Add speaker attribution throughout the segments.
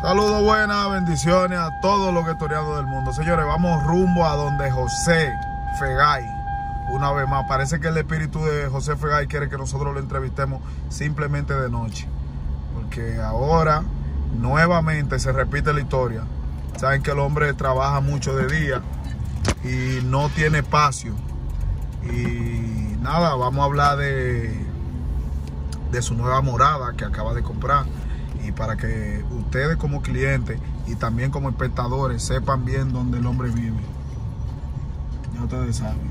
Speaker 1: Saludos buenas, bendiciones a todos los guetorianos del mundo. Señores, vamos rumbo a donde José Fegay. Una vez más, parece que el espíritu de José Fegay quiere que nosotros lo entrevistemos simplemente de noche. Porque ahora nuevamente se repite la historia. Saben que el hombre trabaja mucho de día y no tiene espacio. Y nada, vamos a hablar de, de su nueva morada que acaba de comprar y para que ustedes como clientes y también como espectadores sepan bien dónde el hombre vive. Ya ustedes saben.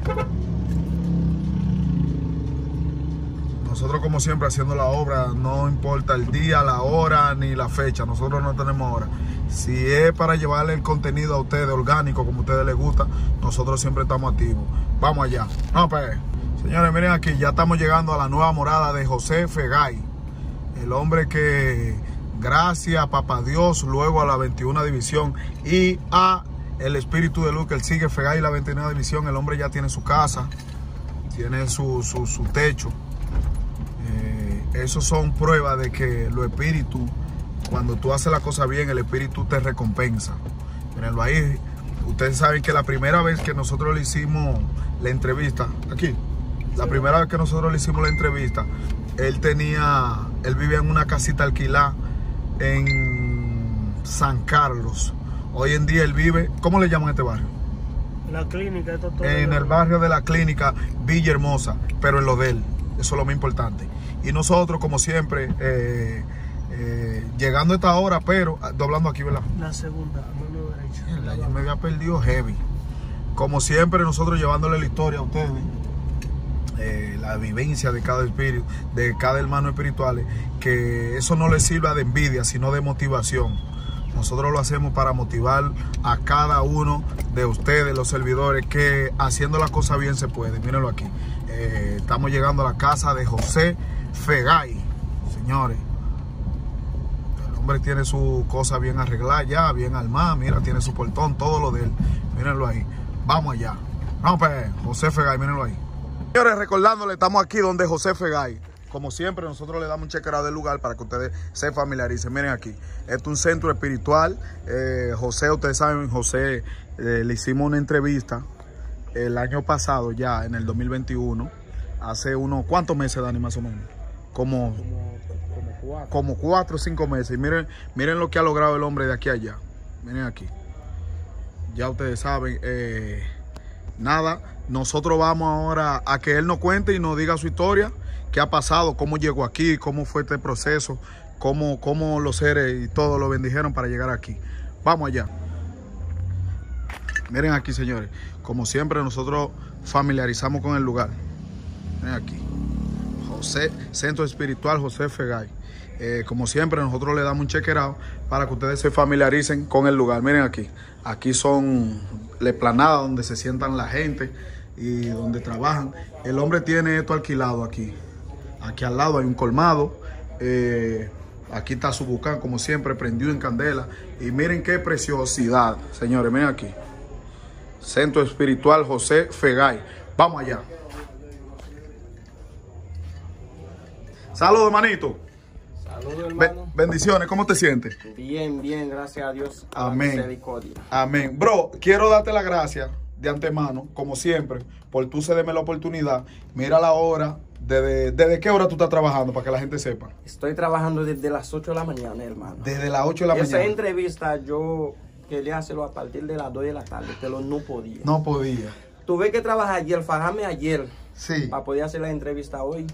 Speaker 1: Nosotros como siempre haciendo la obra, no importa el día, la hora ni la fecha, nosotros no tenemos hora. Si es para llevarle el contenido a ustedes orgánico como a ustedes les gusta, nosotros siempre estamos activos. Vamos allá. No, pues. Señores, miren aquí, ya estamos llegando a la nueva morada de José Fegay. El hombre que gracias a Papá Dios, luego a la 21 división y a el Espíritu de Luz que él sigue Fegay la 21 división, el hombre ya tiene su casa, tiene su, su, su techo. Eh, esos son pruebas de que los espíritus, cuando tú haces la cosa bien, el espíritu te recompensa. Mírenlo ahí. Ustedes saben que la primera vez que nosotros le hicimos la entrevista, aquí, la primera vez que nosotros le hicimos la entrevista, él tenía, él vivía en una casita alquilada en San Carlos. Hoy en día él vive, ¿cómo le llaman a este barrio?
Speaker 2: La clínica, esto todo.
Speaker 1: En el barrio de la clínica Villa Hermosa, pero en lo de él. Eso es lo más importante. Y nosotros, como siempre, eh, eh, llegando a esta hora, pero ah, doblando aquí, ¿verdad?
Speaker 2: La segunda, mano derecha.
Speaker 1: Yo me había perdido heavy. Como siempre, nosotros llevándole la historia a ustedes, eh, la vivencia de cada espíritu, de cada hermano espiritual, que eso no les sirva de envidia, sino de motivación. Nosotros lo hacemos para motivar a cada uno de ustedes, los servidores, que haciendo la cosa bien se puede. Mírenlo aquí. Eh, estamos llegando a la casa de José Fegay, señores. Hombre tiene su cosa bien arreglada ya, bien armada. Mira, tiene su portón, todo lo de él. Mírenlo ahí. Vamos allá. Vamos, pues, José Fegay, mírenlo ahí. Señores, recordándole, estamos aquí donde José Fegay. Como siempre, nosotros le damos un chequeado del lugar para que ustedes se familiaricen. Miren aquí, este es un centro espiritual. Eh, José, ustedes saben, José, eh, le hicimos una entrevista el año pasado, ya en el 2021. Hace unos, ¿cuántos meses, Dani, más o menos? Como
Speaker 2: como cuatro
Speaker 1: o cinco meses. Miren, miren lo que ha logrado el hombre de aquí a allá. Miren aquí. Ya ustedes saben. eh, nada, nosotros vamos ahora a que él nos cuente y nos diga su historia, qué ha pasado, cómo llegó aquí, cómo fue este proceso, cómo, cómo los seres y todo lo bendijeron para llegar aquí. Vamos allá. Miren aquí, señores. Como siempre, nosotros familiarizamos con el lugar. Miren aquí. José, Centro Espiritual José Fegay. Eh, como siempre, nosotros le damos un chequeado para que ustedes se familiaricen con el lugar. Miren aquí. Aquí son la esplanada donde se sientan la gente y donde trabajan. El hombre tiene esto alquilado aquí. Aquí al lado hay un colmado. Eh, aquí está su bucán, como siempre, prendido en candela. Y miren qué preciosidad, señores. Miren aquí. Centro Espiritual José Fegay. Vamos allá. Saludos, hermanito.
Speaker 2: Saludos,
Speaker 1: Be-
Speaker 2: hermano.
Speaker 1: bendiciones, ¿cómo te sientes?
Speaker 2: Bien, bien, gracias a Dios. a
Speaker 1: Amén.
Speaker 2: Misericordia.
Speaker 1: Amén. Bro, quiero darte las gracias de antemano, como siempre, por tú cederme la oportunidad. Mira la hora, desde, desde qué hora tú estás trabajando, para que la gente sepa.
Speaker 2: Estoy trabajando desde las 8 de la mañana, hermano.
Speaker 1: Desde las 8 de la
Speaker 2: Esa
Speaker 1: mañana.
Speaker 2: entrevista yo quería hacerlo a partir de las 2 de la tarde, pero no podía.
Speaker 1: No podía.
Speaker 2: Tuve que trabajar ayer, fajarme ayer
Speaker 1: Sí.
Speaker 2: para poder hacer la entrevista hoy.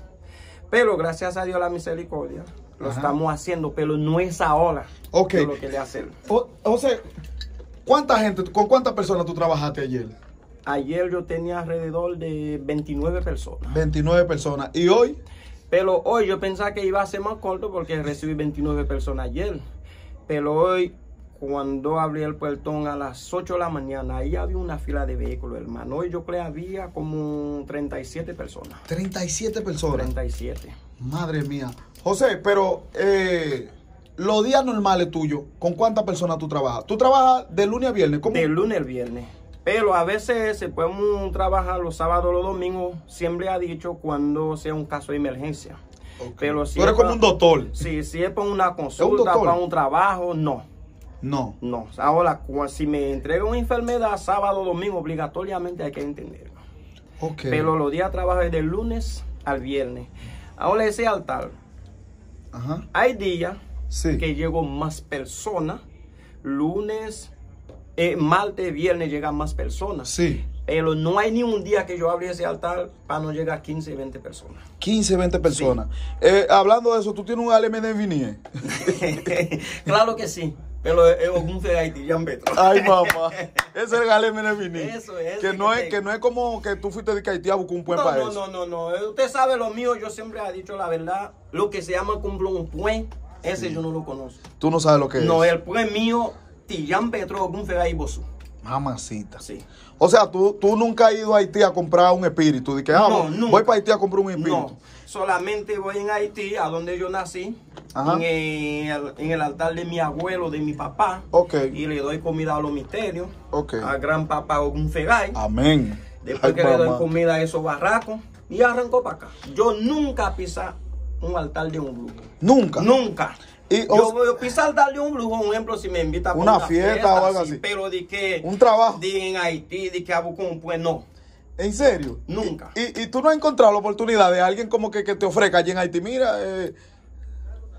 Speaker 2: Pero gracias a Dios la misericordia, lo
Speaker 1: Ajá.
Speaker 2: estamos haciendo, pero no es ahora.
Speaker 1: Ok.
Speaker 2: Lo quería hacer.
Speaker 1: O, o sea, ¿cuánta gente, con cuántas personas tú trabajaste ayer?
Speaker 2: Ayer yo tenía alrededor de 29 personas.
Speaker 1: 29 personas. ¿Y hoy?
Speaker 2: Pero hoy yo pensaba que iba a ser más corto porque recibí 29 personas ayer. Pero hoy, cuando abrí el puertón a las 8 de la mañana, ahí había una fila de vehículos, hermano. Hoy yo creo que había como 37 personas.
Speaker 1: 37 personas.
Speaker 2: 37.
Speaker 1: Madre mía. José, pero eh, los días normales tuyos, ¿con cuántas personas tú trabajas? ¿Tú trabajas de lunes a viernes? ¿Cómo?
Speaker 2: De lunes al viernes. Pero a veces se podemos trabajar los sábados o los domingos, siempre ha dicho cuando sea un caso de emergencia. Pero si
Speaker 1: Tú eres
Speaker 2: es
Speaker 1: como un doctor.
Speaker 2: Sí, si es para una consulta,
Speaker 1: doctor?
Speaker 2: para un trabajo, no.
Speaker 1: No.
Speaker 2: No. Ahora, si me entrega una enfermedad sábado o domingo, obligatoriamente hay que entenderlo.
Speaker 1: Ok.
Speaker 2: Pero los días de trabajo es de lunes al viernes. Ahora ese altar,
Speaker 1: Ajá.
Speaker 2: hay días
Speaker 1: Sí.
Speaker 2: que llegó más personas. Lunes, eh, martes, viernes llegan más personas.
Speaker 1: Sí.
Speaker 2: Pero no hay ni un día que yo abrí ese altar para no llegar a 15, 20 personas.
Speaker 1: 15, 20 personas. Eh, hablando de eso, tú tienes un ALM de Vinier.
Speaker 2: claro que sí. Pero es un fe Haití, ya Petro.
Speaker 1: Ay, mamá. Ese es el ALM de Vinier.
Speaker 2: Eso es,
Speaker 1: Que no
Speaker 2: que
Speaker 1: es, que no es como que tú fuiste de Haití a buscar un buen
Speaker 2: No,
Speaker 1: para
Speaker 2: no,
Speaker 1: eso.
Speaker 2: no, no, no. Usted sabe lo mío, yo siempre he dicho la verdad. Lo que se llama cumplo un puen, ese yo no lo conozco.
Speaker 1: Tú no sabes lo que
Speaker 2: No,
Speaker 1: es.
Speaker 2: el puen mío, Tillán Petro, un fe Bosú.
Speaker 1: Mamacita.
Speaker 2: Sí.
Speaker 1: O sea, tú, tú nunca has ido a Haití a comprar un espíritu. De que, ah,
Speaker 2: No,
Speaker 1: voy- para Haití a comprar un espíritu.
Speaker 2: No, solamente voy en Haití, a donde yo nací. En el, en el altar de mi abuelo, de mi papá.
Speaker 1: Ok.
Speaker 2: Y le doy comida a los misterios.
Speaker 1: Ok.
Speaker 2: A gran papá un Fegay.
Speaker 1: Amén.
Speaker 2: Después
Speaker 1: Ay,
Speaker 2: que le doy comida a esos barracos. Y arrancó para acá. Yo nunca pisé un altar de un brujo.
Speaker 1: Nunca.
Speaker 2: Nunca.
Speaker 1: Y,
Speaker 2: yo voy a pisar darle un brujo, un ejemplo, si me invita para
Speaker 1: Una fiesta o algo así.
Speaker 2: Pero de que.
Speaker 1: Un trabajo.
Speaker 2: De en Haití, de que a buscar pues no.
Speaker 1: ¿En serio?
Speaker 2: Nunca.
Speaker 1: Y, y tú no has encontrado la oportunidad de alguien como que, que te ofrezca allí en Haití. Mira, eh,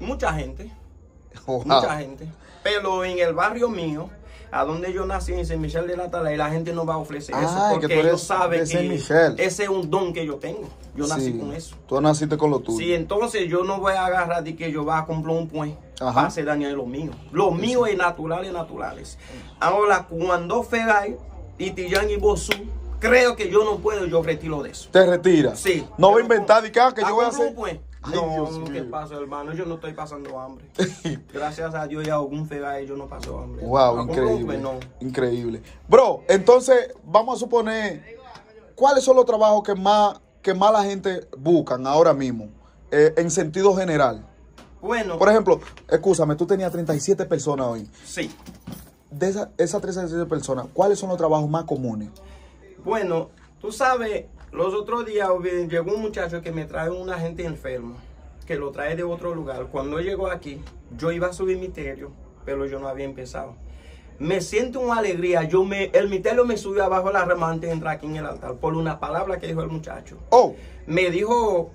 Speaker 2: Mucha gente.
Speaker 1: wow.
Speaker 2: Mucha gente. Pero en el barrio mío, a donde yo nací, en San Michel de la Tala, la gente no va a ofrecer eso.
Speaker 1: Que
Speaker 2: Porque ellos saben que
Speaker 1: Michel.
Speaker 2: ese es un don que yo tengo. Yo nací con eso.
Speaker 1: Tú naciste con lo tuyo.
Speaker 2: Sí, entonces yo no voy a agarrar de que yo voy a comprar un puente para hacer daño a lo mío. Lo mío es naturales, naturales. Ahora, cuando Feray y Tillán y Bosú, creo que yo no puedo, yo retiro de eso.
Speaker 1: Te retiras.
Speaker 2: Sí.
Speaker 1: No voy a inventar de que, ah, que
Speaker 2: ¿a
Speaker 1: yo voy a hacer.
Speaker 2: un puente?
Speaker 1: Ay,
Speaker 2: no,
Speaker 1: Dios
Speaker 2: ¿qué pasa, hermano? Yo no estoy pasando hambre. Gracias a Dios y a algún Feray yo no paso hambre. ¿A
Speaker 1: Wow, increíble.
Speaker 2: No.
Speaker 1: Increíble. Bro, entonces vamos a suponer, ¿cuáles son los trabajos que más, que más la gente buscan ahora mismo? eh, en sentido general.
Speaker 2: Bueno,
Speaker 1: Por ejemplo, escúchame, tú tenías 37 personas hoy.
Speaker 2: sí.
Speaker 1: De esas, esas 37 personas, ¿cuáles son los trabajos más comunes?
Speaker 2: Bueno, tú sabes, los otros días llegó un muchacho que me trae una gente enfermo, que lo trae de otro lugar. Cuando llegó aquí, yo iba a subir misterio, pero yo no había empezado. Me siento una alegría. Yo me, el misterio me subió abajo la rama antes de entrar aquí en el altar por una palabra que dijo el muchacho.
Speaker 1: Oh,
Speaker 2: Me dijo,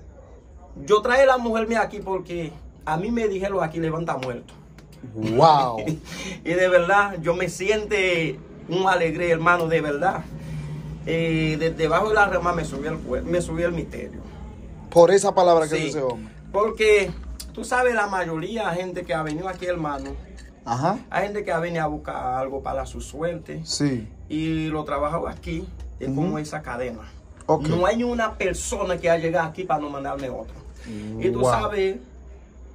Speaker 2: yo trae la mujer mía aquí porque a mí me dijeron aquí levanta muerto.
Speaker 1: wow.
Speaker 2: Y de verdad, yo me siente un alegría, hermano, de verdad. Eh, de- debajo de la rama me subió el misterio.
Speaker 1: Por esa palabra que
Speaker 2: Sí,
Speaker 1: dice hombre.
Speaker 2: Porque tú sabes, la mayoría de gente que ha venido aquí, hermano,
Speaker 1: Ajá.
Speaker 2: hay gente que ha venido a buscar algo para su suerte
Speaker 1: Sí.
Speaker 2: y lo trabajo aquí es como esa cadena.
Speaker 1: Ok.
Speaker 2: No hay una persona que ha llegado aquí para no mandarme otro. Y tú
Speaker 1: Wow.
Speaker 2: sabes,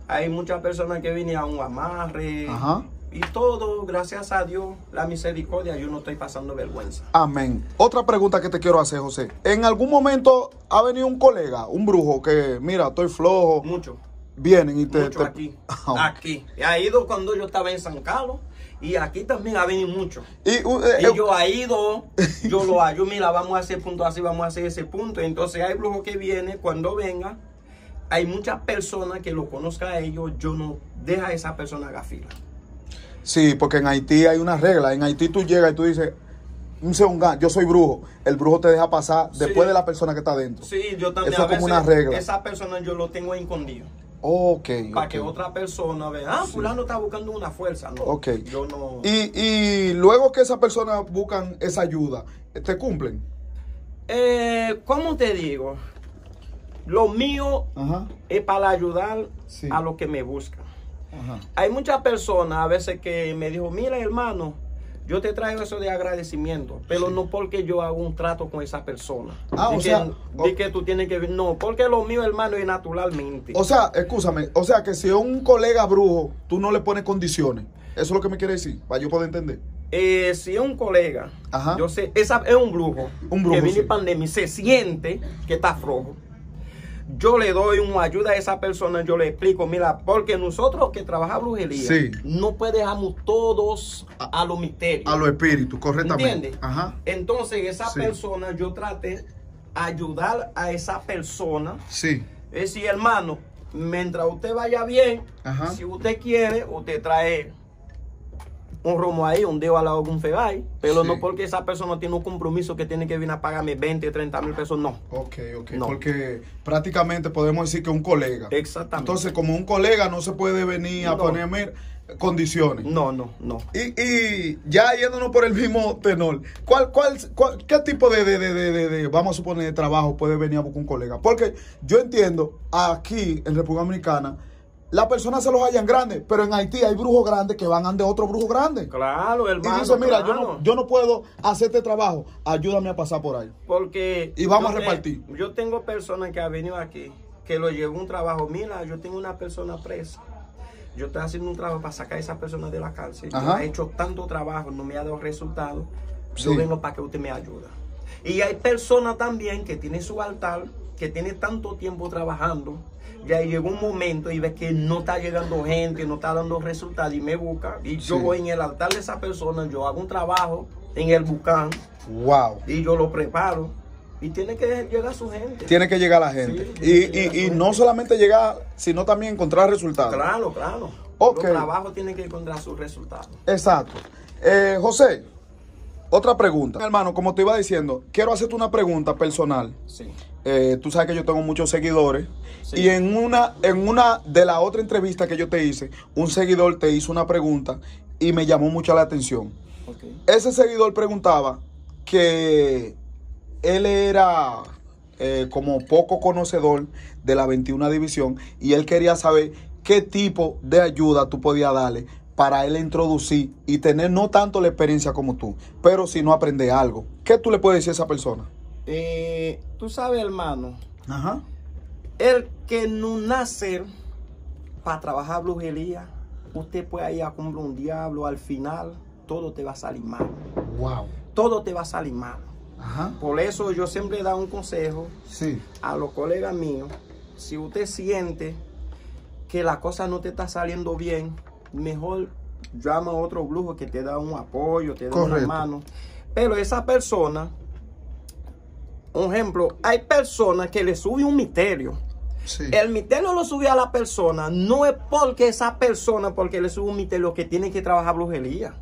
Speaker 2: hay muchas personas que vienen a un amarre
Speaker 1: Ajá.
Speaker 2: Y todo, gracias a Dios, la misericordia, yo no estoy pasando vergüenza.
Speaker 1: Amén. Otra pregunta que te quiero hacer, José. ¿En algún momento ha venido un colega, un brujo, que, mira, estoy flojo,
Speaker 2: Mucho,
Speaker 1: vienen y te...
Speaker 2: mucho
Speaker 1: te-
Speaker 2: aquí,
Speaker 1: Ah,
Speaker 2: aquí. Ha ido cuando yo estaba en San Carlos y aquí también ha venido mucho.
Speaker 1: Y, uh, eh,
Speaker 2: Y yo ha ido, yo lo hallo, mira, vamos a hacer punto así, vamos a hacer ese punto. Entonces hay brujo que viene, cuando venga, hay muchas personas que lo conozcan a ellos, yo no deja a esa persona haga fila.
Speaker 1: Sí, porque en Haití hay una regla. En Haití tú llegas y tú dices, "Un seungán, yo soy brujo. El brujo te deja pasar
Speaker 2: Sí.
Speaker 1: después de la persona que está dentro.
Speaker 2: Sí, yo también
Speaker 1: Eso es como una regla.
Speaker 2: Esa persona yo lo tengo escondido.
Speaker 1: Ok.
Speaker 2: Para que otra persona vea, ah, fulano está buscando una fuerza. No,
Speaker 1: Ok.
Speaker 2: yo no.
Speaker 1: Y, y luego que esas personas buscan esa ayuda, ¿te cumplen?
Speaker 2: Eh, ¿Cómo te digo? Lo mío
Speaker 1: Ajá.
Speaker 2: es para ayudar
Speaker 1: Sí.
Speaker 2: a los que me buscan.
Speaker 1: Ajá.
Speaker 2: Hay muchas personas a veces que me dijo, mira hermano, yo te traigo eso de agradecimiento, pero no porque yo hago un trato con esa persona.
Speaker 1: Ah,
Speaker 2: Di
Speaker 1: o
Speaker 2: que,
Speaker 1: sea,
Speaker 2: di
Speaker 1: o-
Speaker 2: que tú tienes que no, porque lo mío hermano es naturalmente.
Speaker 1: O sea, escúchame, o sea que si es un colega brujo, tú no le pones condiciones. Eso es lo que me quiere decir, para yo poder entender.
Speaker 2: Eh, si es un colega,
Speaker 1: Ajá.
Speaker 2: yo sé, esa, es un brujo,
Speaker 1: Un brujo,
Speaker 2: que viene
Speaker 1: sí.
Speaker 2: pandemia y se siente que está flojo. Yo le doy una ayuda a esa persona, yo le explico, mira, porque nosotros que trabajamos brujería,
Speaker 1: Sí.
Speaker 2: no pues dejamos todos a, a los misterios.
Speaker 1: A los espíritus, correctamente.
Speaker 2: ¿Entiendes?
Speaker 1: Ajá.
Speaker 2: Entonces, esa
Speaker 1: Sí.
Speaker 2: persona, yo trate ayudar a esa persona.
Speaker 1: Sí.
Speaker 2: Es decir, hermano, mientras usted vaya bien,
Speaker 1: Ajá.
Speaker 2: si usted quiere, usted trae un romo ahí, un dedo al lado de un febay, pero
Speaker 1: Sí.
Speaker 2: no porque esa persona tiene un compromiso que tiene que venir a pagarme 20, 30 mil pesos, no.
Speaker 1: Ok, ok.
Speaker 2: No.
Speaker 1: Porque prácticamente podemos decir que un colega.
Speaker 2: Exactamente.
Speaker 1: Entonces, como un colega no se puede venir a
Speaker 2: No.
Speaker 1: ponerme condiciones.
Speaker 2: No, no, no.
Speaker 1: Y, y ya yéndonos por el mismo tenor, ¿cuál, cuál, cuál- ¿qué tipo de- de- de- de, vamos a suponer, de trabajo puede venir a buscar un colega? Porque yo entiendo, aquí en República Dominicana, las personas se los hallan grandes, pero en Haití hay brujos grandes que van de otro brujo grande.
Speaker 2: Claro,
Speaker 1: Y
Speaker 2: hermano.
Speaker 1: dice, mira, yo no, yo no puedo hacer este trabajo, ayúdame a pasar por ahí.
Speaker 2: Porque.
Speaker 1: Y vamos a
Speaker 2: te-
Speaker 1: repartir.
Speaker 2: yo tengo personas que han venido aquí, que lo llegó un trabajo. Mira, yo tengo una persona presa. Yo estoy haciendo un trabajo para sacar a esa persona de la cárcel. He hecho tanto trabajo, no me ha dado resultado.
Speaker 1: Sí.
Speaker 2: Yo vengo para que usted me ayude. Y hay personas también que tienen su altar, que tiene tanto tiempo trabajando. Ya llegó un momento y ve que no está llegando gente, no está dando resultados y me busca. Y yo
Speaker 1: Sí.
Speaker 2: voy en el altar de esa persona, yo hago un trabajo en el bucán
Speaker 1: Wow.
Speaker 2: y yo lo preparo y tiene que llegar su gente.
Speaker 1: Tiene que llegar la gente.
Speaker 2: Sí,
Speaker 1: y, y- y no solamente llegar, sino también encontrar resultados.
Speaker 2: Claro, claro.
Speaker 1: Ok.
Speaker 2: Los trabajos tienen que encontrar sus resultados.
Speaker 1: Exacto. Eh, José, otra pregunta. Hermano, como te iba diciendo, quiero hacerte una pregunta personal.
Speaker 2: Sí.
Speaker 1: Eh, tú sabes que yo tengo muchos seguidores.
Speaker 2: Sí.
Speaker 1: Y en una, en una de la otra entrevista que yo te hice, un seguidor te hizo una pregunta y me llamó mucho la atención. Ese seguidor preguntaba que él era eh, como poco conocedor de la 21 división y él quería saber qué tipo de ayuda tú podías darle para él introducir y tener no tanto la experiencia como tú, pero si no aprender algo. ¿Qué tú le puedes decir a esa persona?
Speaker 2: Eh, tú sabes, hermano,
Speaker 1: Ajá.
Speaker 2: el que no nace para trabajar brujería, usted puede ir a comprar un diablo, al final todo te va a salir mal.
Speaker 1: Wow.
Speaker 2: Todo te va a salir mal.
Speaker 1: Ajá.
Speaker 2: Por eso yo siempre he dado un consejo
Speaker 1: Sí.
Speaker 2: a los colegas míos. Si usted siente que la cosa no te está saliendo bien, mejor llama a otro brujo que te da un apoyo, te da una mano. Pero esa persona, un ejemplo, hay personas que le sube un misterio.
Speaker 1: Sí.
Speaker 2: El misterio lo sube a la persona, no es porque esa persona, porque le sube un misterio, que tiene que trabajar brujería.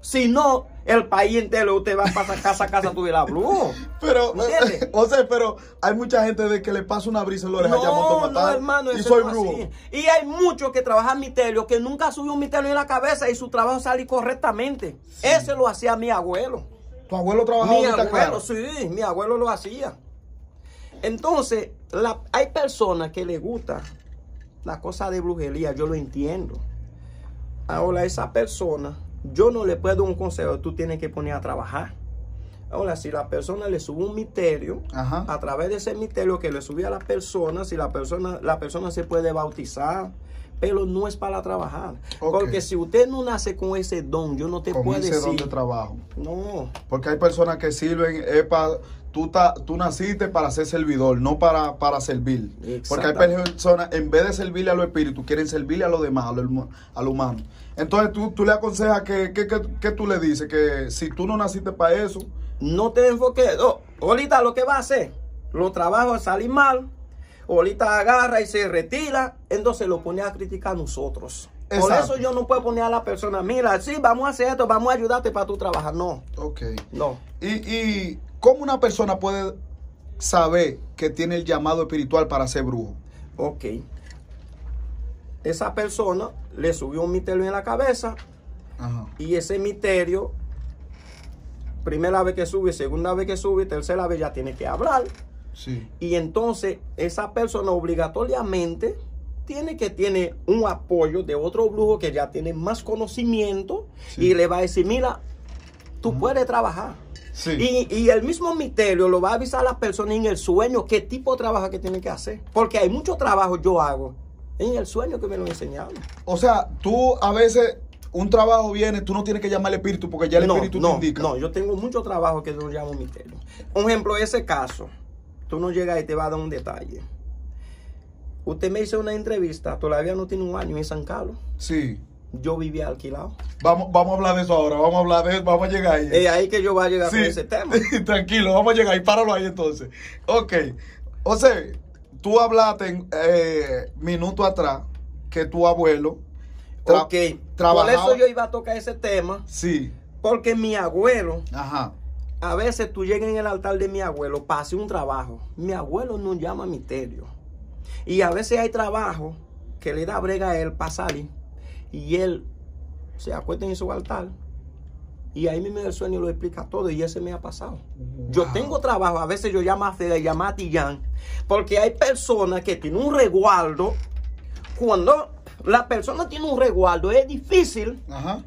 Speaker 2: Si no, el país entero usted va a pasar casa a casa tuviera brujo.
Speaker 1: Pero,
Speaker 2: ¿Entiendes?
Speaker 1: o sea, pero hay mucha gente de que le pasa una brisa en a
Speaker 2: No, no,
Speaker 1: matar
Speaker 2: hermano,
Speaker 1: y soy
Speaker 2: no
Speaker 1: brujo.
Speaker 2: así. Y hay muchos que trabajan misterio que nunca subió un misterio en la cabeza y su trabajo sale correctamente. Ese lo hacía mi abuelo.
Speaker 1: Tu abuelo trabajaba
Speaker 2: Mi abuelo,
Speaker 1: claro.
Speaker 2: sí, mi abuelo lo hacía. Entonces, la- hay personas que le gusta la cosa de brujería, yo lo entiendo. Ahora, esa persona, yo no le puedo dar un consejo, tú tienes que poner a trabajar. Ahora, si la persona le sube un misterio,
Speaker 1: Ajá.
Speaker 2: a través de ese misterio que le sube a la persona, si la persona, la persona se puede bautizar, pero no es para trabajar. Porque si usted no nace con ese don, yo no te
Speaker 1: Con
Speaker 2: puedo
Speaker 1: ese don
Speaker 2: decir.
Speaker 1: de trabajo.
Speaker 2: No,
Speaker 1: Porque hay personas que sirven, es pa- tú, ta- tú naciste para ser servidor, no para, para servir. Porque hay personas, en vez de servirle a los espíritus, quieren servirle a los demás, a lo, a lo humano. Entonces tú, tú le aconsejas que, que, que- que tú le dices que si tú no naciste para eso,
Speaker 2: no te enfoques. Oh, ahorita lo que va a hacer, los trabajos salen mal, ahorita agarra y se retira, entonces lo pone a criticar a nosotros. Por eso yo no puedo poner a la persona, mira, sí, vamos a hacer esto, vamos a ayudarte para tu trabajar. No,
Speaker 1: ok.
Speaker 2: no.
Speaker 1: Y, y cómo una persona puede saber que tiene el llamado espiritual para ser brujo.
Speaker 2: Ok. Esa persona le subió un misterio en la cabeza
Speaker 1: Ajá.
Speaker 2: y ese misterio, primera vez que sube, segunda vez que sube, tercera vez ya tiene que hablar.
Speaker 1: Sí.
Speaker 2: Y entonces esa persona obligatoriamente tiene que tener un apoyo de otro brujo que ya tiene más conocimiento
Speaker 1: Sí.
Speaker 2: y le va a decir, mira, tú puedes trabajar.
Speaker 1: Sí.
Speaker 2: Y, y el mismo misterio lo va a avisar a la persona en el sueño qué tipo de trabajo que tiene que hacer. Porque hay mucho trabajo yo hago en el sueño que me lo enseñaron.
Speaker 1: O sea, tú a veces un trabajo viene, tú no tienes que llamar al espíritu porque ya el
Speaker 2: no,
Speaker 1: espíritu
Speaker 2: no,
Speaker 1: te indica.
Speaker 2: no, yo tengo mucho trabajo que yo llamo misterio. Un ejemplo, ese caso, tú no llegas y te va a dar un detalle. Usted me hizo una entrevista, todavía no tiene un año en San Carlos.
Speaker 1: Sí.
Speaker 2: Yo vivía alquilado.
Speaker 1: Vamos, vamos a hablar de eso ahora, vamos a hablar de vamos a llegar ahí.
Speaker 2: Es ahí que yo voy a llegar
Speaker 1: Sí.
Speaker 2: con ese tema.
Speaker 1: Tranquilo, vamos a llegar ahí, páralo ahí entonces. Ok, o sea, tú hablaste eh, minuto atrás que tu abuelo tra-
Speaker 2: ok, por
Speaker 1: trabajaba-
Speaker 2: eso yo iba a tocar ese tema,
Speaker 1: Sí,
Speaker 2: porque mi abuelo,
Speaker 1: ajá.
Speaker 2: A veces tú llegas en el altar de mi abuelo para hacer un trabajo. Mi abuelo nos llama misterio. Y a veces hay trabajo que le da brega a él para salir y él se acuesta en su altar. Y ahí mismo el sueño lo explica todo y ese me ha pasado. Yo tengo trabajo, a veces yo llamo a Fede, llamo a Tillán, porque hay personas que tienen un resguardo. Cuando la persona tiene un resguardo, es difícil
Speaker 1: Ajá.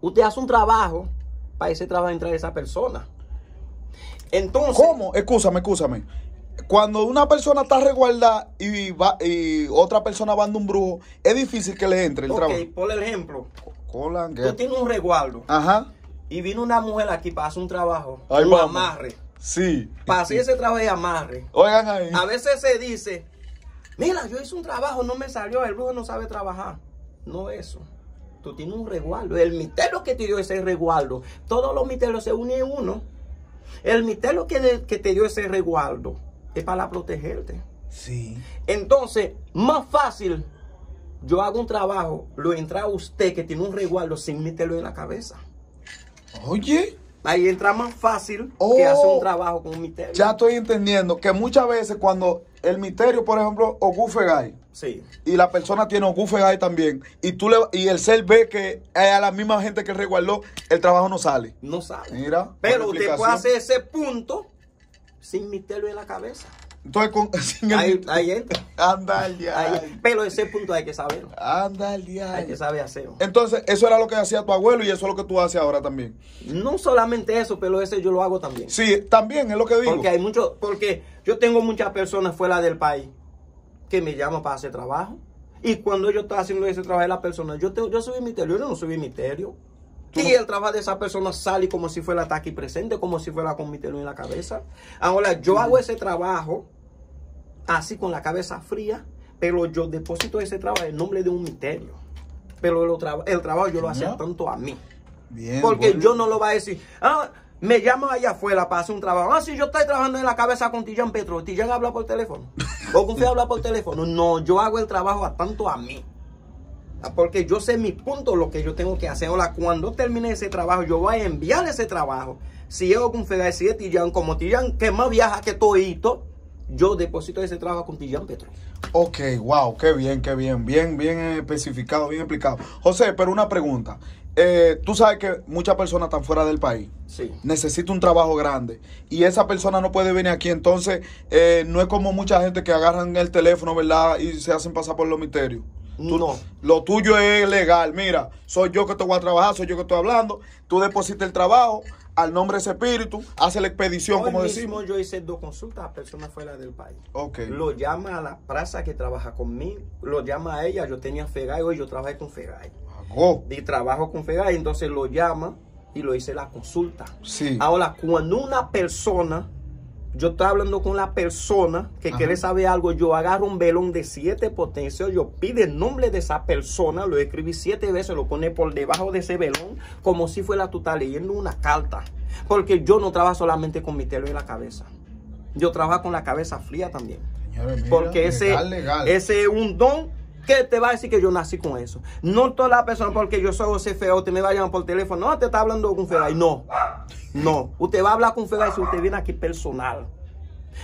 Speaker 2: usted hace un trabajo para ese trabajo entrar esa persona. Entonces,
Speaker 1: ¿Cómo? Escúchame, escúchame. Cuando una persona está resguardada y, va, y otra persona va dando un brujo, es difícil que le entre el
Speaker 2: ok,
Speaker 1: trabajo.
Speaker 2: por ejemplo,
Speaker 1: Colan,
Speaker 2: tú tienes un resguardo
Speaker 1: Ajá.
Speaker 2: y vino una mujer aquí para hacer un trabajo,
Speaker 1: Ahí
Speaker 2: un
Speaker 1: vamos.
Speaker 2: amarre.
Speaker 1: Sí.
Speaker 2: Para hacer ese trabajo de amarre.
Speaker 1: Oigan ahí.
Speaker 2: A veces se dice, mira, yo hice un trabajo, no me salió, el brujo no sabe trabajar. No eso. Tú tienes un resguardo. El misterio que te dio ese resguardo, todos los misterios se unen en uno. El misterio que, de- que te dio ese resguardo es para protegerte.
Speaker 1: Sí.
Speaker 2: Entonces, más fácil, yo hago un trabajo, lo entra usted que tiene un resguardo sin meterlo en la cabeza.
Speaker 1: Oye,
Speaker 2: Ahí entra más fácil
Speaker 1: Oh.
Speaker 2: que hacer un trabajo con un misterio.
Speaker 1: ya estoy entendiendo que muchas veces cuando el misterio, por ejemplo, Ogufegay,
Speaker 2: Sí.
Speaker 1: y la persona tiene Ogufegay también, y tú le, y el ser ve que a la misma gente que resguardó, el trabajo no sale.
Speaker 2: No sabe.
Speaker 1: Mira.
Speaker 2: Pero usted puede hacer ese punto sin meterlo en la cabeza.
Speaker 1: Entonces, con, sin el-
Speaker 2: Ahí, ahí entra.
Speaker 1: Anda diablo.
Speaker 2: Ahí- pero ese punto hay que saberlo.
Speaker 1: Anda al
Speaker 2: Hay que saber hacerlo.
Speaker 1: Entonces, eso era lo que hacía tu abuelo y eso es lo que tú haces ahora también.
Speaker 2: No solamente eso, pero ese yo lo hago también.
Speaker 1: Sí, también es lo que digo.
Speaker 2: Porque hay muchos, porque yo tengo muchas personas fuera del país que me llaman para hacer trabajo. Y cuando yo estoy haciendo ese trabajo de la persona, yo, te- yo subí misterio, yo no subí misterio. Y el trabajo de esa persona sale como si fuera aquí presente, como si fuera con misterio en la cabeza. Ahora, yo hago ese trabajo así con la cabeza fría, pero yo deposito ese trabajo en nombre de un misterio. Pero el trabajo yo lo hacía tanto a mí.
Speaker 1: Bien.
Speaker 2: Porque
Speaker 1: bueno.
Speaker 2: yo no lo voy a decir. Ah, me llaman allá afuera para hacer un trabajo. Ah, si yo estoy trabajando en la cabeza con Tillán Petro. Tillán habla por teléfono. O con Fe habla por teléfono. No, yo hago el trabajo a tanto a mí. Ah, Porque yo sé mi punto, lo que yo tengo que hacer. Ahora, cuando termine ese trabajo, yo voy a enviar ese trabajo. Si es con si es Tillán, como Tillán, que más viaja que Toito, yo deposito ese trabajo con Tillán Petro.
Speaker 1: Ok, wow, qué bien, qué bien, bien, bien especificado, bien explicado. José, pero una pregunta. Eh, tú sabes que muchas personas están fuera del país.
Speaker 2: Sí.
Speaker 1: Necesita un trabajo grande y esa persona no puede venir aquí. Entonces, eh, no es como mucha gente que agarran el teléfono, ¿verdad? Y se hacen pasar por los misterios. Tú-
Speaker 2: No.
Speaker 1: Lo tuyo es legal. Mira, soy yo que te voy a trabajar, soy yo que estoy hablando. Tú depositas el trabajo al nombre de ese espíritu, hace la expedición,
Speaker 2: Hoy
Speaker 1: como
Speaker 2: mismo
Speaker 1: decimos.
Speaker 2: yo hice dos consultas a personas fuera del país.
Speaker 1: Ok.
Speaker 2: Lo llama a la plaza que trabaja conmigo, lo llama a ella, yo tenía Fegay, hoy yo trabajé con Fegay.
Speaker 1: Agó.
Speaker 2: Y trabajo con Fegay, entonces lo llama y lo hice la consulta.
Speaker 1: Sí.
Speaker 2: Ahora, cuando una persona, yo estoy hablando con la persona que
Speaker 1: Ajá.
Speaker 2: quiere saber algo, yo agarro un velón de siete potencias, yo pido el nombre de esa persona, lo escribí siete veces, lo pone por debajo de ese velón, como si fuera tú estás leyendo una carta. Porque yo no trabajo solamente con mi telo en la cabeza. Yo trabajo con la cabeza fría también.
Speaker 1: Mira,
Speaker 2: Porque ese,
Speaker 1: legal.
Speaker 2: ese es un don que te va a decir que yo nací con eso. No toda la persona porque yo soy ese feo, te me va a llamar por teléfono. No, te está hablando con Fegay. No, no. Usted va a hablar con Fegay si usted viene aquí personal.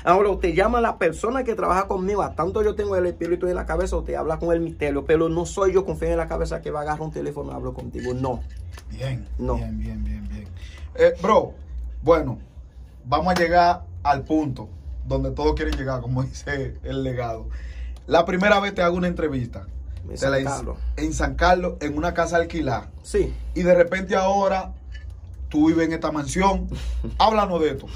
Speaker 2: Ahora, usted llama a la persona que trabaja conmigo. A tanto yo tengo el espíritu en la cabeza, usted habla con el misterio. Pero no soy yo con fe en la cabeza que va a agarrar un teléfono y hablo contigo. No.
Speaker 1: Bien,
Speaker 2: No.
Speaker 1: bien, bien, bien, bien. Eh, bro, bueno, vamos a llegar al punto donde todos quieren llegar, como dice el legado. La primera vez te hago una entrevista.
Speaker 2: En
Speaker 1: la
Speaker 2: San Carlos.
Speaker 1: en San Carlos, en una casa alquilada.
Speaker 2: Sí.
Speaker 1: Y de repente ahora tú vives en esta mansión. Háblanos de esto.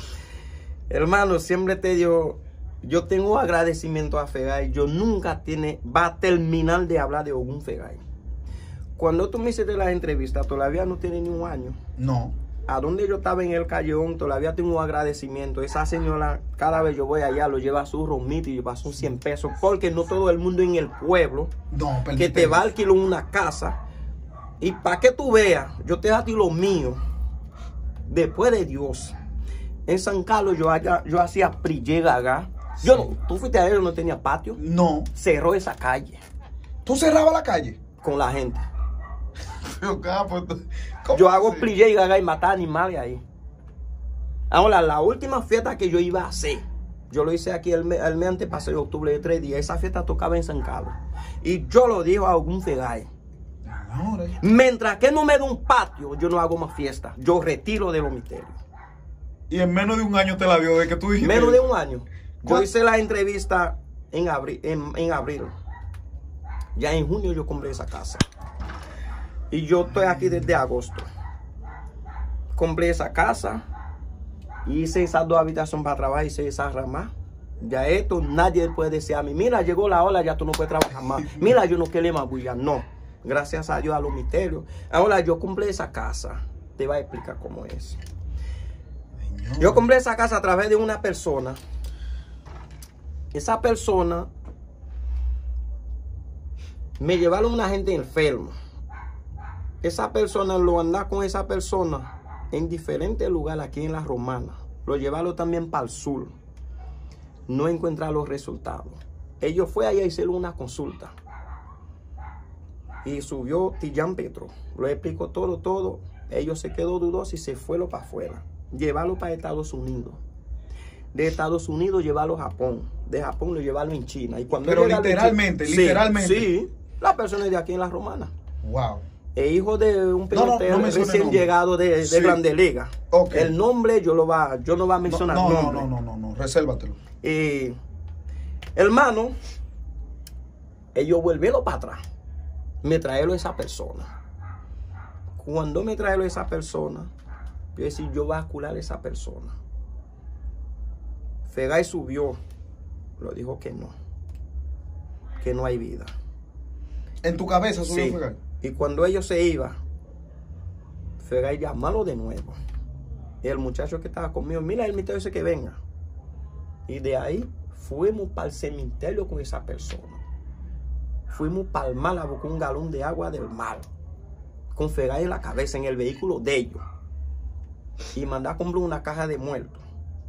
Speaker 2: Hermano, siempre te digo, yo tengo agradecimiento a Fegay. Yo nunca tiene, va a terminar de hablar de algún Fegay. Cuando tú me hiciste la entrevista, todavía no tiene ni un año.
Speaker 1: No.
Speaker 2: A donde yo estaba en el callejón, todavía tengo un agradecimiento. Esa señora, cada vez yo voy allá, lo lleva a su romito y lleva sus 100 pesos, porque no todo el mundo en el pueblo
Speaker 1: No,
Speaker 2: que te va a alquilar una casa. Y para que tú veas, yo te ti lo mío, después de Dios. En San Carlos yo, allá- yo hacía prille gaga. Yo no, tú fuiste a él, no tenía patio.
Speaker 1: No.
Speaker 2: Cerró esa calle
Speaker 1: ¿Tú cerrabas la calle?
Speaker 2: con la gente.
Speaker 1: Capo, ¿cómo
Speaker 2: Yo hago prille y gaga y matar animales ahí. Ahora, la última fiesta que yo iba a hacer, yo lo hice aquí el, me- el mes antepasado de octubre de tres días. Esa fiesta tocaba en San Carlos. Y yo lo dijo a algún fegay. Mientras que no me dé un patio, yo no hago más fiesta. Yo retiro de los misterios.
Speaker 1: Y en menos de un año te la dio de que tú dijiste.
Speaker 2: Menos de un año. Yo hice la entrevista en abril, en, en abril. Ya en junio yo compré esa casa. Y yo estoy aquí desde agosto. Compré esa casa. Hice esas dos habitaciones para trabajar. Hice esa rama. Ya esto nadie puede decir a mí, mira, llegó la ola, ya tú no puedes trabajar más. Mira, yo no quiero más bulla. No. Gracias a Dios a los misterios. Ahora yo compré esa casa. Te voy a explicar cómo es.
Speaker 1: Señor.
Speaker 2: Yo compré esa casa a través de una persona. Esa persona me llevaron una gente enferma. Esa persona lo anda con esa persona en diferentes lugares aquí en la Romana. Lo llevaron también para el sur. No encuentra los resultados. Ellos fue allá a hacer una consulta. Y subió Tillán Petro. Lo explicó todo, todo. Ellos se quedó dudosos y se fueron para afuera. Llevarlo para Estados Unidos. De Estados Unidos llevarlo a Japón. De Japón lo llevarlo en China. Y cuando
Speaker 1: Pero
Speaker 2: China-
Speaker 1: literalmente,
Speaker 2: Sí,
Speaker 1: literalmente.
Speaker 2: Sí, la persona es de aquí en la Romana.
Speaker 1: Wow.
Speaker 2: Es hijo de un
Speaker 1: No, no,
Speaker 2: pelotero
Speaker 1: no
Speaker 2: recién llegado de, de
Speaker 1: Sí.
Speaker 2: Grande Liga. El nombre yo lo va, yo no va a mencionar
Speaker 1: no, no, no, no, no, no, resérvatelo.
Speaker 2: Eh, hermano, ellos vuelven para atrás. Me trajeron esa persona. Cuando me trajeron esa persona, yo decía, yo voy a curar a esa persona. Fegay subió, lo dijo que no, que no hay vida.
Speaker 1: En tu cabeza subió
Speaker 2: Sí.
Speaker 1: Fegal.
Speaker 2: Y cuando ellos se iban, Fegay llamalo de nuevo. El muchacho que estaba conmigo, mira el misterio ese que venga. Y de ahí fuimos para el cementerio con esa persona. Fuimos para el mar a buscar un galón de agua del mar. Con Fegay en la cabeza, en el vehículo de ellos. Y mandar a comprar una caja de muertos.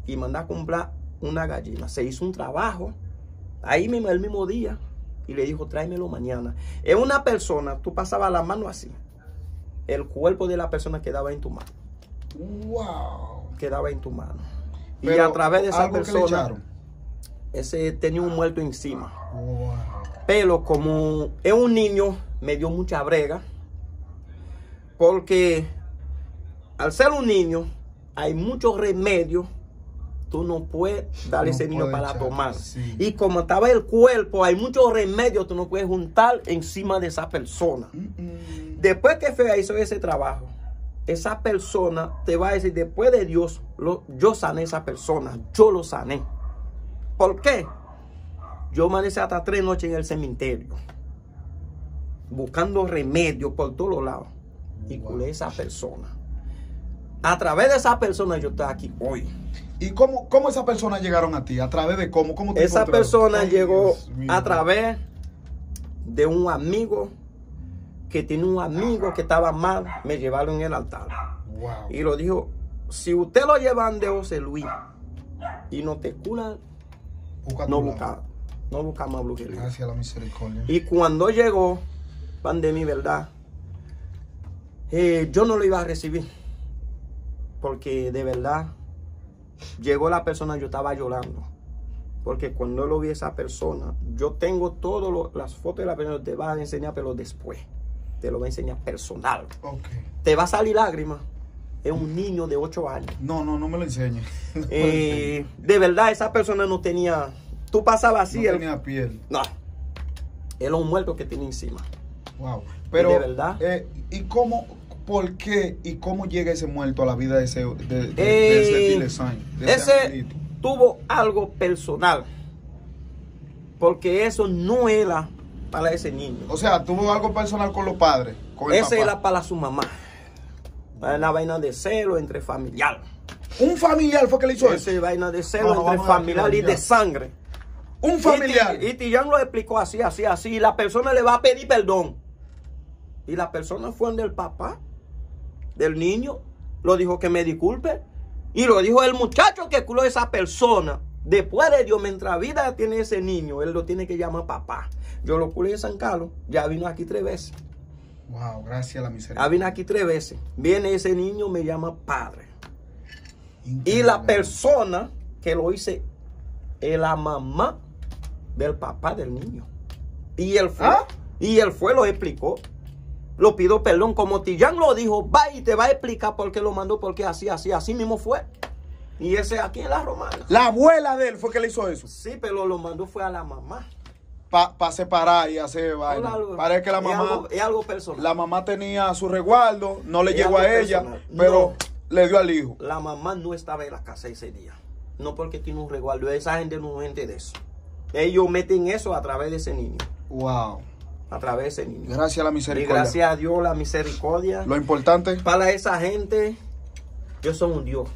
Speaker 2: Y mandar a comprar una gallina. Se hizo un trabajo. Ahí mismo, el mismo día. Y le dijo, tráemelo mañana. Es una persona, tú pasabas la mano así. El cuerpo de la persona quedaba en tu mano.
Speaker 1: Wow.
Speaker 2: Quedaba en tu mano. y a través de esa persona, ese tenía un muerto encima.
Speaker 1: Wow.
Speaker 2: Pero como es un niño, me dio mucha brega. Porque al ser un niño, hay muchos remedios. Tú no puedes
Speaker 1: No
Speaker 2: ese niño para
Speaker 1: echar,
Speaker 2: tomar.
Speaker 1: sí.
Speaker 2: Y como estaba el cuerpo, hay muchos remedios. Tú no puedes juntar encima de esa persona. Después que Fea hizo ese trabajo, esa persona te va a decir, después de Dios, lo- yo sané a esa persona, yo lo sané. ¿Por qué? Yo amanecí hasta tres noches en el cementerio, buscando remedios por todos lados, y
Speaker 1: Wow.
Speaker 2: curé a esa persona. A través de esa persona yo estoy aquí hoy.
Speaker 1: ¿Y cómo, cómo esas personas llegaron a ti? ¿A través de cómo? ¿Cómo te
Speaker 2: Esa persona
Speaker 1: Ay,
Speaker 2: llegó a través de un amigo que tiene un amigo que estaba mal, me llevaron en el altar.
Speaker 1: Wow.
Speaker 2: Y lo dijo, si usted lo llevan de José Luis y no te cura,
Speaker 1: Busca
Speaker 2: no busca, no busca más brujería.
Speaker 1: Gracias a la misericordia.
Speaker 2: Y cuando llegó, pan de mi verdad, eh, yo no lo iba a recibir. Porque de verdad, llegó la persona, yo estaba llorando. Porque cuando lo vi a esa persona, yo tengo todas las fotos de la persona, te va a enseñar, pero después. Te lo voy a enseñar personal. Te va a salir lágrimas. Es un niño de 8 años.
Speaker 1: No, no, no me lo enseñes.
Speaker 2: Eh, de verdad, esa persona no tenía. Tú pasabas así.
Speaker 1: no
Speaker 2: él-
Speaker 1: tenía piel.
Speaker 2: no. Era un muerto que tenía encima.
Speaker 1: Wow. Pero,
Speaker 2: de verdad?
Speaker 1: eh, ¿y cómo, por qué y cómo llega ese muerto a la vida de ese, de, de- de
Speaker 2: Eh,
Speaker 1: ese de ese
Speaker 2: ese tuvo algo personal. Porque eso no era para ese niño.
Speaker 1: O sea, tuvo algo personal con los padres, con el
Speaker 2: Ese
Speaker 1: papá.
Speaker 2: era para su mamá. Una vaina de celo entre familiar.
Speaker 1: Un familiar fue que le hizo eso.
Speaker 2: Esa vaina de celo
Speaker 1: No,
Speaker 2: entre familiar y de sangre.
Speaker 1: Un familiar.
Speaker 2: Y, Ti- y Tillán lo explicó así, así, así. Y la persona le va a pedir perdón. Y la persona fue del papá, del niño. Lo dijo que me disculpe. Y lo dijo el muchacho que culó a esa persona. Después de Dios, mientras vida tiene ese niño, él lo tiene que llamar papá. Yo lo culé en San Carlos. Ya vino aquí tres veces.
Speaker 1: Wow, gracias a la
Speaker 2: Ya
Speaker 1: misericordia.
Speaker 2: vino aquí tres veces. Viene ese niño, me llama padre. Y la persona que lo hice es la mamá del papá del niño. Y él fue,
Speaker 1: ¿Ah?
Speaker 2: y él fue, lo explicó. Lo pido perdón, como Tillán lo dijo, va y te va a explicar por qué lo mandó, porque así, así, así mismo fue. Y ese aquí en la romana.
Speaker 1: La abuela de él fue que le hizo eso.
Speaker 2: Sí, pero lo mandó fue a la mamá.
Speaker 1: Para separar y hacer vaina.
Speaker 2: Algo-
Speaker 1: Parece que la
Speaker 2: es
Speaker 1: mamá,
Speaker 2: algo- es algo personal.
Speaker 1: la mamá tenía su resguardo, no le
Speaker 2: Es
Speaker 1: llegó a ella,
Speaker 2: personal.
Speaker 1: pero le dio al hijo.
Speaker 2: La mamá no estaba en la casa ese día. No porque tiene un resguardo. Esa gente no es gente de eso. Ellos meten eso a través de ese niño.
Speaker 1: Wow.
Speaker 2: A través niño.
Speaker 1: Gracias a la
Speaker 2: Y
Speaker 1: misericordia.
Speaker 2: gracias a Dios, la misericordia.
Speaker 1: Lo importante,
Speaker 2: Para esa gente, yo soy un Dios.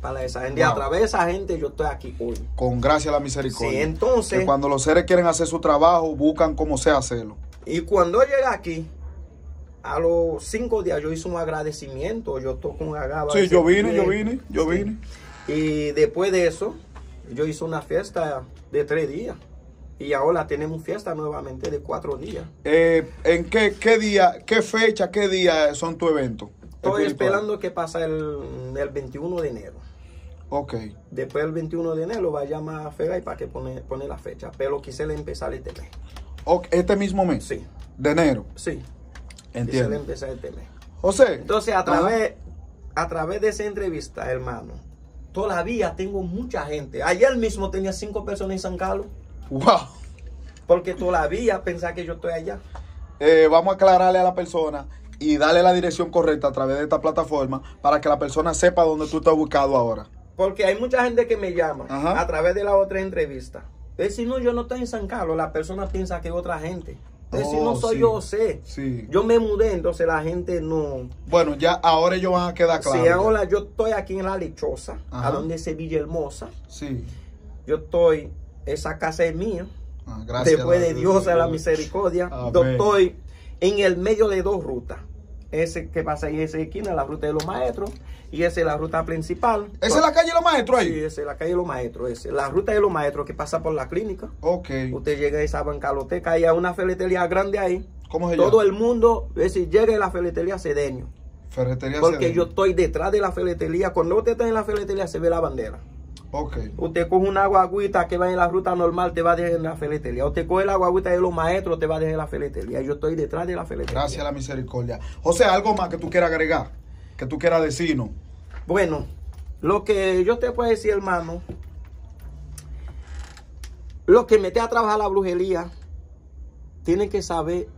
Speaker 2: Para esa gente. Y a
Speaker 1: Wow.
Speaker 2: través de esa gente, yo estoy aquí hoy.
Speaker 1: con gracia a la misericordia.
Speaker 2: Sí, entonces-
Speaker 1: Que cuando los seres quieren hacer su trabajo, buscan cómo sea hacerlo.
Speaker 2: Y cuando llegué aquí, a los cinco días, yo hice un agradecimiento. Yo toco un agava.
Speaker 1: Sí, yo vine, yo vine, yo vine.
Speaker 2: Y después de eso, yo hice una fiesta de tres días. Y ahora tenemos fiesta nuevamente de cuatro días.
Speaker 1: Eh, ¿En qué, qué día, qué fecha, qué día son tu evento?
Speaker 2: Estoy
Speaker 1: espiritual?
Speaker 2: esperando que pase el, el 21 de enero.
Speaker 1: Ok.
Speaker 2: Después del 21 de enero va a llamar a Ferrari para que pone, pone la fecha. Pero quise empezar este mes.
Speaker 1: Ok, Este mismo mes.
Speaker 2: Sí,
Speaker 1: De enero.
Speaker 2: sí. Quise
Speaker 1: Entiendo.
Speaker 2: empezar este mes.
Speaker 1: José.
Speaker 2: Entonces, a
Speaker 1: Ajá.
Speaker 2: través, a través de esa entrevista, hermano, todavía tengo mucha gente. Ayer mismo tenía cinco personas en San Carlos.
Speaker 1: Wow.
Speaker 2: Porque todavía pensaba que yo estoy allá.
Speaker 1: Eh, vamos a aclararle a la persona y darle la dirección correcta a través de esta plataforma para que la persona sepa dónde tú estás ubicado ahora.
Speaker 2: Porque hay mucha gente que me llama
Speaker 1: Ajá.
Speaker 2: a través de la otra entrevista. Es si no, yo no estoy en San Carlos, la persona piensa que es otra gente. Es si
Speaker 1: Oh,
Speaker 2: no soy
Speaker 1: sí.
Speaker 2: yo, sé.
Speaker 1: Sí.
Speaker 2: Yo me mudé, entonces la gente no.
Speaker 1: Bueno, ya ahora ellos van a quedar claros.
Speaker 2: Si ahora yo estoy aquí en la lechosa,
Speaker 1: Ajá.
Speaker 2: a donde se Villahermosa,
Speaker 1: Sí.
Speaker 2: yo estoy, esa casa es mía.
Speaker 1: Ah, gracias.
Speaker 2: Después de Dios, a la misericordia,
Speaker 1: Amén.
Speaker 2: estoy en el medio de dos rutas. Ese que pasa ahí, esa esquina, la ruta de los maestros, y esa es la ruta principal.
Speaker 1: ¿Esa es la calle de los maestros ahí?
Speaker 2: Sí, esa es la calle de los maestros. esa es La ruta de los maestros que pasa por la clínica.
Speaker 1: Ok.
Speaker 2: Usted llega a esa bancaloteca, hay una ferretería grande ahí.
Speaker 1: ¿Cómo se
Speaker 2: Todo
Speaker 1: llama?
Speaker 2: el mundo, es decir, llega a la ferretería Cedeño.
Speaker 1: Ferretería
Speaker 2: Porque
Speaker 1: Cedeño.
Speaker 2: yo estoy detrás de la ferretería. Cuando usted está en la ferretería se ve la bandera.
Speaker 1: Ok.
Speaker 2: Usted coge una guaguita que va en la ruta normal, te va a dejar en la ferretería. Usted coge la guaguita de los maestros, te va a dejar en la ferretería. Yo estoy detrás de la ferretería.
Speaker 1: Gracias a la misericordia. José, algo más que tú quieras agregar, que tú quieras decirnos.
Speaker 2: Bueno, lo que yo te puedo decir, hermano, los que meten a trabajar la brujería tienen que saber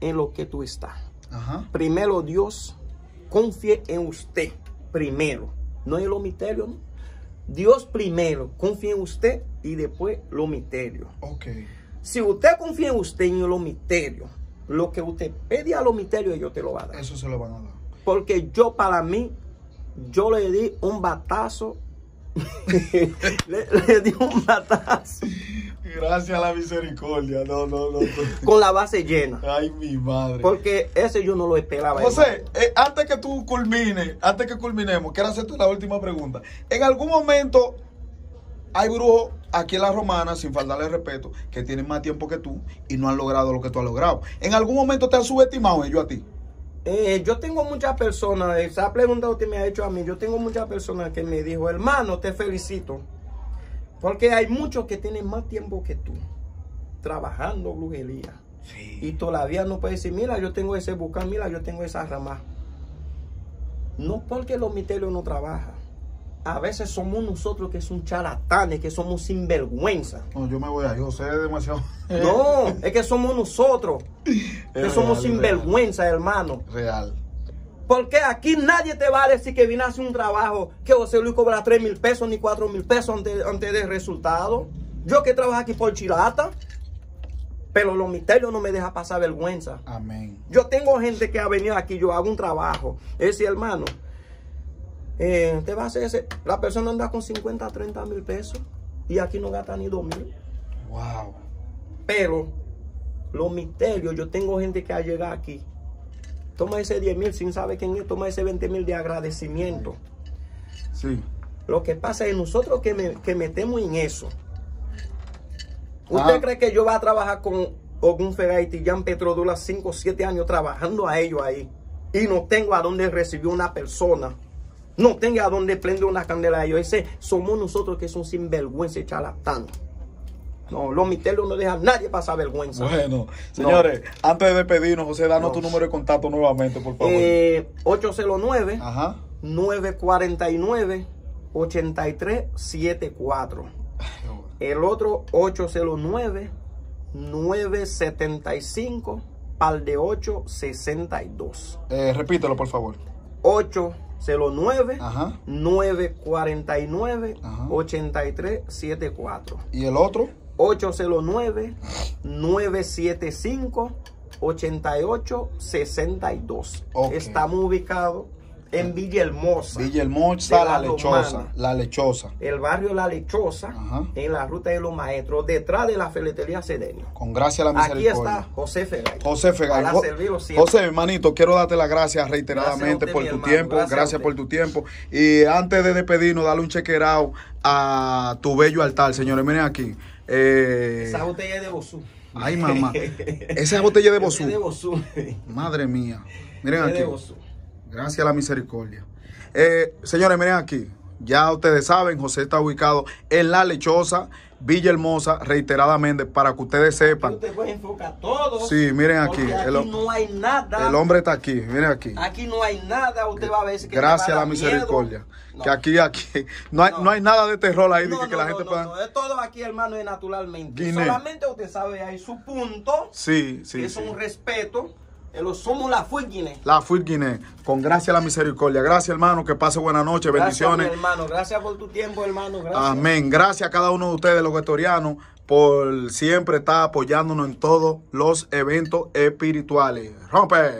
Speaker 2: en lo que tú estás.
Speaker 1: Ajá.
Speaker 2: Primero, Dios confíe en usted. Primero, no en los misterios. ¿no? Dios primero confía en usted y después los misterios.
Speaker 1: Ok.
Speaker 2: Si usted confía en usted y en los misterios, lo que usted pide a los misterios, ellos te lo van a dar.
Speaker 1: Eso se lo van a dar.
Speaker 2: Porque yo para mí, yo le di un batazo. le, le di un batazo
Speaker 1: Gracias a la misericordia. No, no, no.
Speaker 2: con la base llena.
Speaker 1: Ay, mi madre.
Speaker 2: Porque ese yo no lo esperaba.
Speaker 1: José, eh, antes que tú culmines, antes que culminemos, quiero hacerte la última pregunta. En algún momento hay brujos aquí en la romana, sin faltarle respeto, que tienen más tiempo que tú y no han logrado lo que tú has logrado. ¿En algún momento te han subestimado ellos a ti?
Speaker 2: Eh, yo tengo muchas personas, esa pregunta que me ha hecho a mí, yo tengo muchas personas que me dijo, hermano, te felicito. Porque hay muchos que tienen más tiempo que tú, trabajando brujería. Y todavía no puedes decir, mira, yo tengo ese bucán, mira, yo tengo esa rama. No porque los misterios no trabajan. A veces somos nosotros que son charlatanes, que somos sinvergüenza.
Speaker 1: No, yo me voy ahí, José es demasiado.
Speaker 2: No, es que somos nosotros, que somos
Speaker 1: real,
Speaker 2: sinvergüenza, hermano.
Speaker 1: Real.
Speaker 2: Porque aquí nadie te va a decir que vine a hacer un trabajo que José Luis cobra 3 mil pesos ni 4 mil pesos antes, antes del resultado. Yo que trabajo aquí por chilata. Pero los misterios no me dejan pasar vergüenza.
Speaker 1: Amén.
Speaker 2: Yo tengo gente que ha venido aquí, yo hago un trabajo. Ese hermano, eh, te va a hacer ese. La persona anda con 50, 30 mil pesos y aquí no gasta ni 2 mil.
Speaker 1: Wow.
Speaker 2: Pero los misterios, yo tengo gente que ha llegado aquí. Toma ese 10 mil sin saber quién es, toma ese 20 mil de agradecimiento.
Speaker 1: Sí.
Speaker 2: Lo que pasa es nosotros que, me- que metemos en eso. ¿Usted
Speaker 1: Ah.
Speaker 2: cree que yo voy a trabajar con Ogun Ferreira y Jan Petrodula 5 o 7 años trabajando a ellos ahí? Y no tengo a dónde recibir una persona. No tengo a dónde prender una candela a ellos. Ese somos nosotros que son sinvergüenza y charlatanos. No, los misterios no dejan a nadie pasar vergüenza.
Speaker 1: Bueno, señores, antes de despedirnos, José, danos
Speaker 2: No.
Speaker 1: tu número de contacto nuevamente, por favor.
Speaker 2: Eh, 809
Speaker 1: Ajá.
Speaker 2: 949 8374. El otro 809 975 par de 862.
Speaker 1: Eh, repítelo, por favor.
Speaker 2: 809
Speaker 1: Ajá.
Speaker 2: 949
Speaker 1: Ajá.
Speaker 2: 8374.
Speaker 1: ¿Y el otro?
Speaker 2: 809 975 8862.
Speaker 1: Ok.
Speaker 2: Estamos ubicados en Villahermosa.
Speaker 1: Villahermosa, la
Speaker 2: la
Speaker 1: lechosa.
Speaker 2: Romana.
Speaker 1: La lechosa.
Speaker 2: el barrio La Lechosa,
Speaker 1: Ajá.
Speaker 2: en la ruta de los maestros, detrás de la ferretería Sedenio.
Speaker 1: Con gracia a la
Speaker 2: Aquí
Speaker 1: misericordia.
Speaker 2: está José Fegay.
Speaker 1: José Fegay. Jo-. José, hermanito, quiero darte las gracias reiteradamente
Speaker 2: Gracias usted,
Speaker 1: por tu
Speaker 2: hermano.
Speaker 1: tiempo.
Speaker 2: Gracias
Speaker 1: Gracias, por tu tiempo. Y antes de despedirnos, dale un chequerao a tu bello altar, señores. Miren aquí. Eh,
Speaker 2: Esa botella de Bosú.
Speaker 1: ay, mamá. Esa es botella de Bosú.
Speaker 2: de Bosú.
Speaker 1: Madre mía. Miren aquí. Gracias a la misericordia. Eh, señores, miren aquí. Ya ustedes saben, José está ubicado en La Lechosa, Villahermosa, reiteradamente, para que ustedes
Speaker 2: Aquí
Speaker 1: sepan.
Speaker 2: usted puede enfocar todo.
Speaker 1: Sí, miren aquí,
Speaker 2: porque
Speaker 1: el-
Speaker 2: aquí no hay nada.
Speaker 1: El hombre está aquí, miren aquí.
Speaker 2: Aquí no hay nada. Usted va a ver si
Speaker 1: Gracias a la misericordia. Que aquí, aquí, no hay, no.
Speaker 2: No.
Speaker 1: hay nada de terror ahí, de
Speaker 2: No,
Speaker 1: que, que
Speaker 2: no,
Speaker 1: la
Speaker 2: no,
Speaker 1: gente
Speaker 2: no,
Speaker 1: pueda...
Speaker 2: no, es todo aquí, hermano, es naturalmente.
Speaker 1: Guinea.
Speaker 2: Solamente usted sabe, hay su punto,
Speaker 1: Sí,
Speaker 2: que
Speaker 1: sí,
Speaker 2: es
Speaker 1: sí.
Speaker 2: un respeto. Eh, lo somos la fueguine.
Speaker 1: La Full Guinea, con gracia la misericordia. Gracias, hermano, que pase buena noche,
Speaker 2: Gracias,
Speaker 1: bendiciones.
Speaker 2: hermano. Gracias por tu tiempo, hermano. Gracias.
Speaker 1: Amén. Gracias a cada uno de ustedes, los vetorianos, por siempre estar apoyándonos en todos los eventos espirituales. Rompe.